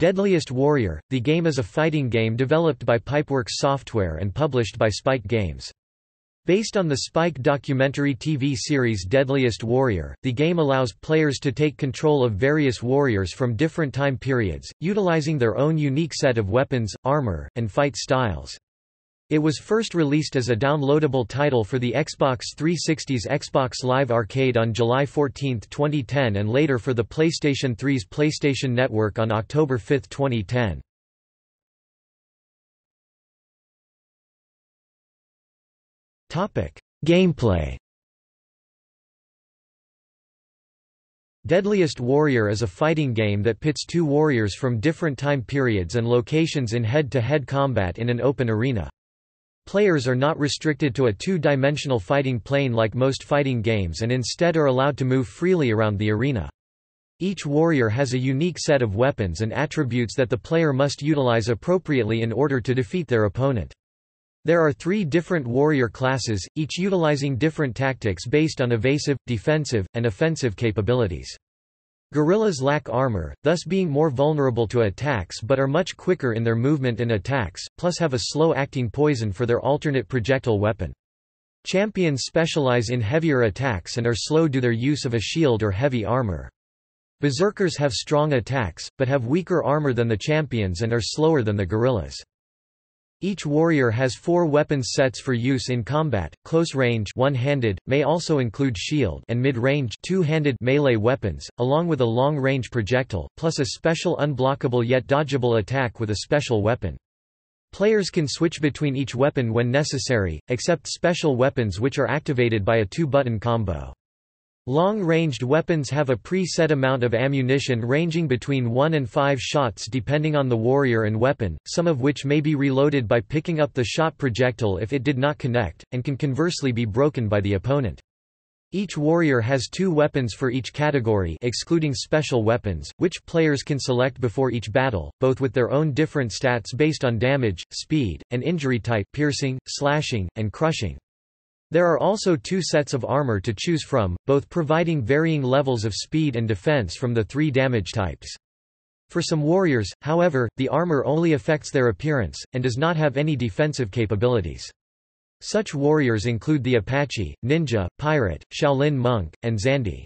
Deadliest Warrior – The game is a fighting game developed by Pipeworks Software and published by Spike Games. Based on the Spike documentary TV series Deadliest Warrior, the game allows players to take control of various warriors from different time periods, utilizing their own unique set of weapons, armor, and fight styles. It was first released as a downloadable title for the Xbox 360's Xbox Live Arcade on July 14, 2010 and later for the PlayStation 3's PlayStation Network on October 5, 2010. Gameplay Deadliest Warrior is a fighting game that pits two warriors from different time periods and locations in head-to-head -head combat in an open arena. Players are not restricted to a two-dimensional fighting plane like most fighting games and instead are allowed to move freely around the arena. Each warrior has a unique set of weapons and attributes that the player must utilize appropriately in order to defeat their opponent. There are three different warrior classes, each utilizing different tactics based on evasive, defensive, and offensive capabilities. Guerrillas lack armor, thus being more vulnerable to attacks but are much quicker in their movement and attacks, plus have a slow-acting poison for their alternate projectile weapon. Champions specialize in heavier attacks and are slow due to their use of a shield or heavy armor. Berserkers have strong attacks, but have weaker armor than the champions and are slower than the guerrillas. Each warrior has four weapons sets for use in combat, close range one-handed, may also include shield and mid-range two-handed melee weapons, along with a long-range projectile, plus a special unblockable yet dodgeable attack with a special weapon. Players can switch between each weapon when necessary, except special weapons which are activated by a two-button combo. Long-ranged weapons have a pre-set amount of ammunition ranging between 1 and 5 shots depending on the warrior and weapon, some of which may be reloaded by picking up the shot projectile if it did not connect, and can conversely be broken by the opponent. Each warrior has two weapons for each category excluding special weapons, which players can select before each battle, both with their own different stats based on damage, speed, and injury type piercing, slashing, and crushing. There are also two sets of armor to choose from, both providing varying levels of speed and defense from the three damage types. For some warriors, however, the armor only affects their appearance, and does not have any defensive capabilities. Such warriors include the Apache, Ninja, Pirate, Shaolin Monk, and Zande.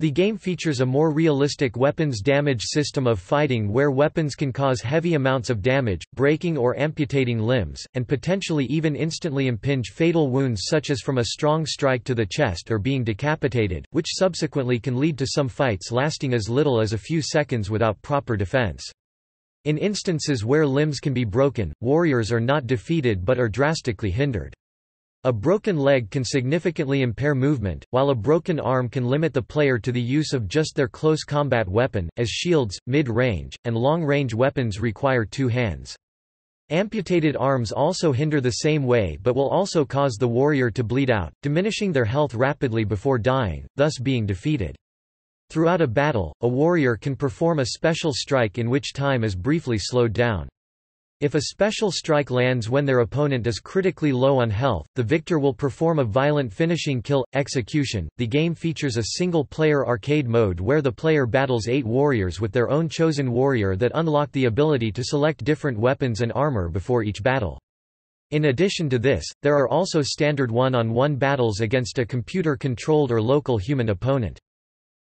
The game features a more realistic weapons damage system of fighting where weapons can cause heavy amounts of damage, breaking or amputating limbs, and potentially even instantly impinge fatal wounds such as from a strong strike to the chest or being decapitated, which subsequently can lead to some fights lasting as little as a few seconds without proper defense. In instances where limbs can be broken, warriors are not defeated but are drastically hindered. A broken leg can significantly impair movement, while a broken arm can limit the player to the use of just their close combat weapon, as shields, mid-range, and long-range weapons require two hands. Amputated arms also hinder the same way but will also cause the warrior to bleed out, diminishing their health rapidly before dying, thus being defeated. Throughout a battle, a warrior can perform a special strike in which time is briefly slowed down. If a special strike lands when their opponent is critically low on health, the victor will perform a violent finishing kill. Execution The game features a single player arcade mode where the player battles eight warriors with their own chosen warrior that unlock the ability to select different weapons and armor before each battle. In addition to this, there are also standard one-on-one -on -one battles against a computer-controlled or local human opponent.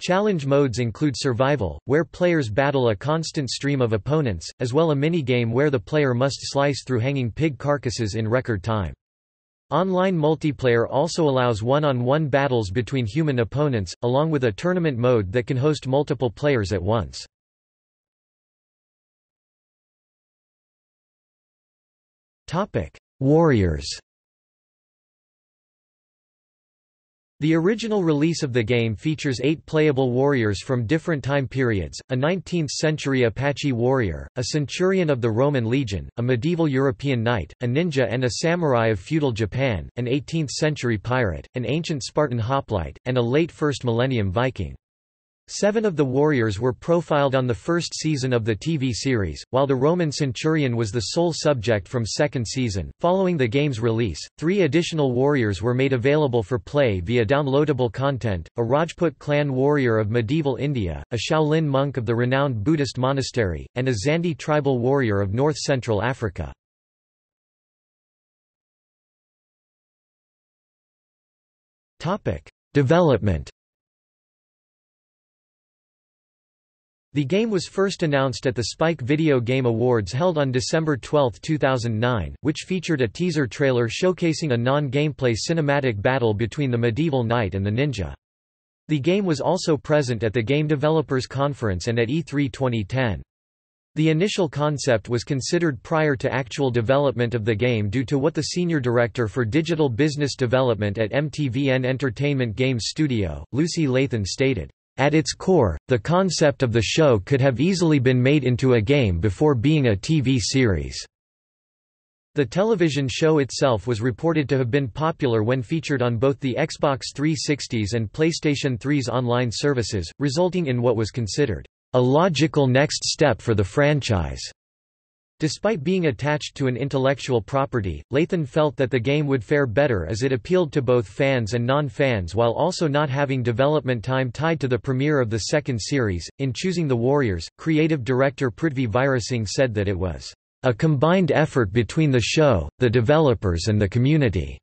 Challenge modes include survival, where players battle a constant stream of opponents, as well a mini-game where the player must slice through hanging pig carcasses in record time. Online multiplayer also allows one-on-one -on -one battles between human opponents, along with a tournament mode that can host multiple players at once. Warriors The original release of the game features eight playable warriors from different time periods, a 19th-century Apache warrior, a centurion of the Roman legion, a medieval European knight, a ninja and a samurai of feudal Japan, an 18th-century pirate, an ancient Spartan hoplite, and a late 1st millennium Viking. Seven of the warriors were profiled on the first season of the TV series, while the Roman centurion was the sole subject from second season. Following the game's release, three additional warriors were made available for play via downloadable content, a Rajput clan warrior of medieval India, a Shaolin monk of the renowned Buddhist monastery, and a Zande tribal warrior of north-central Africa. Development The game was first announced at the Spike Video Game Awards held on December 12, 2009, which featured a teaser trailer showcasing a non-gameplay cinematic battle between the medieval knight and the ninja. The game was also present at the Game Developers Conference and at E3 2010. The initial concept was considered prior to actual development of the game due to what the senior director for digital business development at MTVN Entertainment Games Studio, Lucy Lathan stated. At its core, the concept of the show could have easily been made into a game before being a TV series. The television show itself was reported to have been popular when featured on both the Xbox 360's and PlayStation 3's online services, resulting in what was considered a logical next step for the franchise. Despite being attached to an intellectual property, Lathan felt that the game would fare better as it appealed to both fans and non-fans while also not having development time tied to the premiere of the second series. In choosing the Warriors, creative director Prithvi Virasinghe said that it was a combined effort between the show, the developers and the community,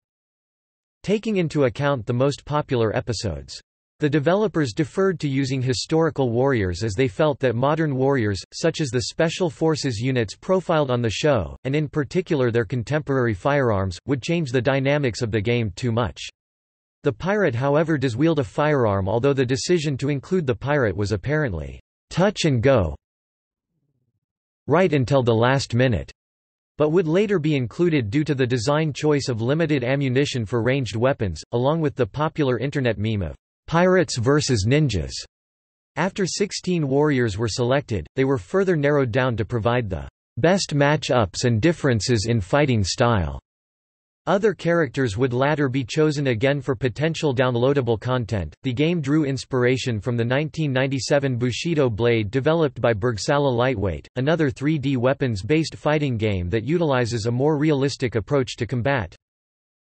taking into account the most popular episodes. The developers deferred to using historical warriors as they felt that modern warriors, such as the Special Forces units profiled on the show, and in particular their contemporary firearms, would change the dynamics of the game too much. The pirate however does wield a firearm although the decision to include the pirate was apparently touch and go right until the last minute, but would later be included due to the design choice of limited ammunition for ranged weapons, along with the popular internet meme of Pirates vs. Ninjas. After 16 warriors were selected, they were further narrowed down to provide the best match-ups and differences in fighting style. Other characters would latter be chosen again for potential downloadable content. The game drew inspiration from the 1997 Bushido Blade developed by Bergsala Lightweight, another 3D weapons-based fighting game that utilizes a more realistic approach to combat.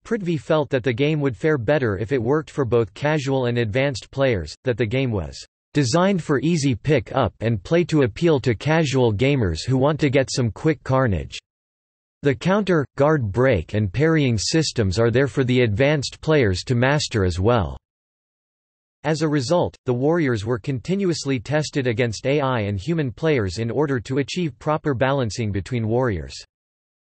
Prithvi felt that the game would fare better if it worked for both casual and advanced players, that the game was designed for easy pick-up and play to appeal to casual gamers who want to get some quick carnage. The counter, guard break and parrying systems are there for the advanced players to master as well. As a result, the warriors were continuously tested against AI and human players in order to achieve proper balancing between warriors.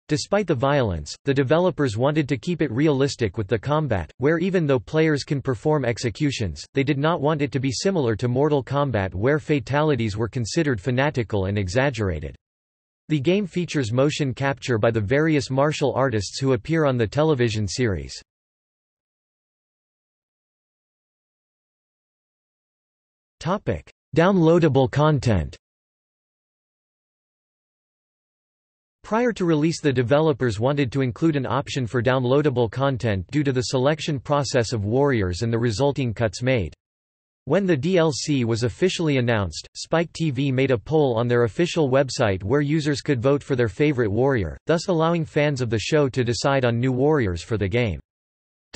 Despite the violence, the developers wanted to keep it realistic with the combat, where even though players can perform executions, they did not want it to be similar to Mortal Kombat where fatalities were considered fanatical and exaggerated. The game features motion capture by the various martial artists who appear on the television series. Downloadable content Prior to release the developers wanted to include an option for downloadable content due to the selection process of warriors and the resulting cuts made. When the DLC was officially announced, Spike TV made a poll on their official website where users could vote for their favorite warrior, thus allowing fans of the show to decide on new warriors for the game.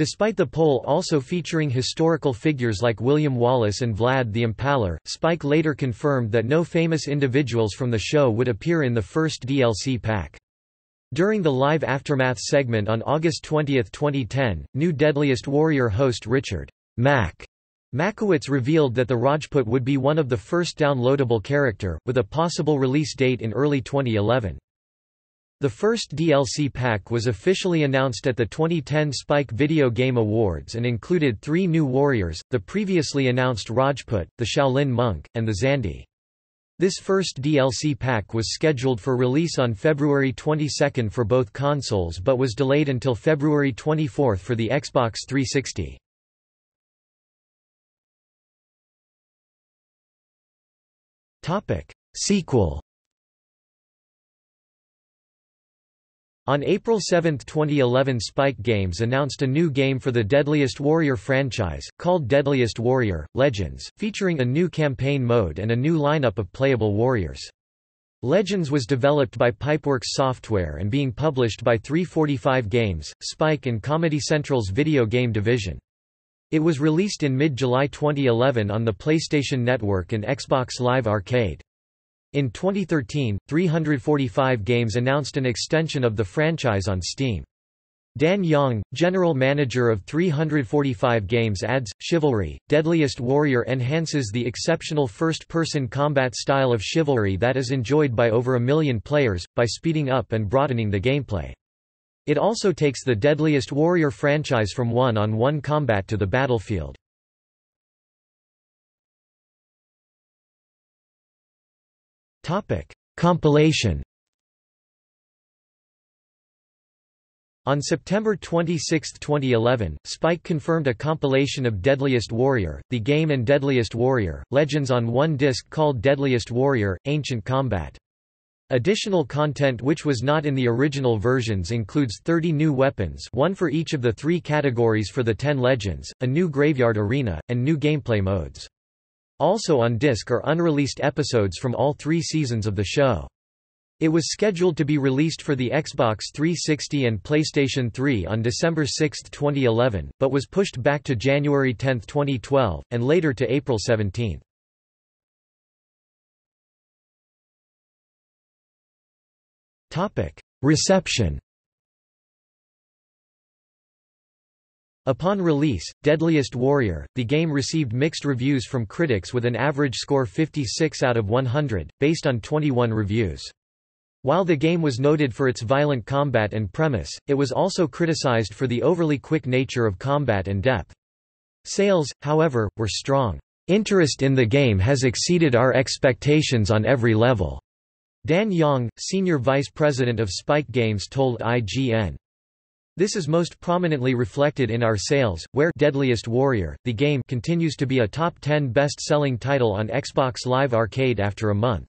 Despite the poll also featuring historical figures like William Wallace and Vlad the Impaler, Spike later confirmed that no famous individuals from the show would appear in the first DLC pack. During the live Aftermath segment on August 20, 2010, new Deadliest Warrior host Richard Mack Machowicz revealed that the Rajput would be one of the first downloadable character, with a possible release date in early 2011. The first DLC pack was officially announced at the 2010 Spike Video Game Awards and included three new warriors, the previously announced Rajput, the Shaolin monk, and the Zande. This first DLC pack was scheduled for release on February 22 for both consoles but was delayed until February 24 for the Xbox 360. Sequel On April 7, 2011 Spike Games announced a new game for the Deadliest Warrior franchise, called Deadliest Warrior – Legends, featuring a new campaign mode and a new lineup of playable warriors. Legends was developed by Pipeworks Software and being published by 345 Games, Spike and Comedy Central's video game division. It was released in mid-July 2011 on the PlayStation Network and Xbox Live Arcade. In 2013, 345 Games announced an extension of the franchise on Steam. Dan Young, general manager of 345 Games adds, Chivalry, Deadliest Warrior enhances the exceptional first-person combat style of Chivalry that is enjoyed by over a million players, by speeding up and broadening the gameplay. It also takes the Deadliest Warrior franchise from one-on-one -on -one combat to the battlefield. Topic: Compilation. On September 26, 2011, Spike confirmed a compilation of Deadliest Warrior, the game and Deadliest Warrior, Legends on one disc called Deadliest Warrior, Ancient Combat. Additional content which was not in the original versions includes 30 new weapons one for each of the three categories for the 10 legends, a new graveyard arena, and new gameplay modes. Also on disc are unreleased episodes from all three seasons of the show. It was scheduled to be released for the Xbox 360 and PlayStation 3 on December 6, 2011, but was pushed back to January 10, 2012, and later to April 17. Reception Upon release, Deadliest Warrior, the game received mixed reviews from critics with an average score 56 out of 100, based on 21 reviews. While the game was noted for its violent combat and premise, it was also criticized for the overly quick nature of combat and depth. Sales, however, were strong. Interest in the game has exceeded our expectations on every level. Dan Yong, senior vice president of Spike Games told IGN. This is most prominently reflected in our sales, where Deadliest Warrior, the game continues to be a top 10 best-selling title on Xbox Live Arcade after a month.